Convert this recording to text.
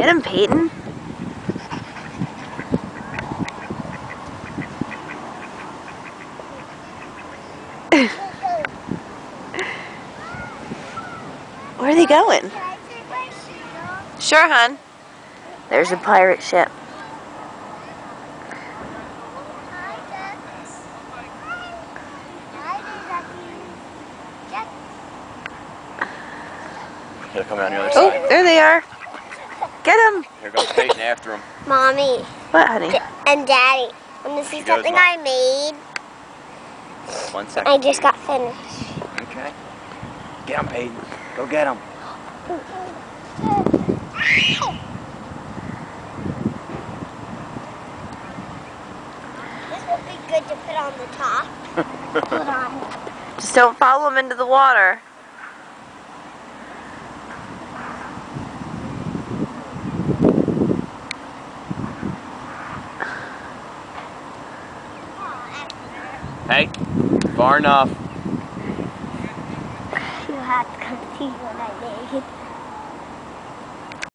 Get him, Peyton. Where are they going? Sure, hon. There's a pirate ship. Come down the other Oh, side. there they are. Get them. Here goes Peyton after him. Mommy What, honey? and Daddy, want to see She goes, something I made? One second. I just got finished. Okay. Get him, Peyton. Go get him. This would be good to put on the top. Put on. Just don't follow them into the water. Hey, far enough. To what I made.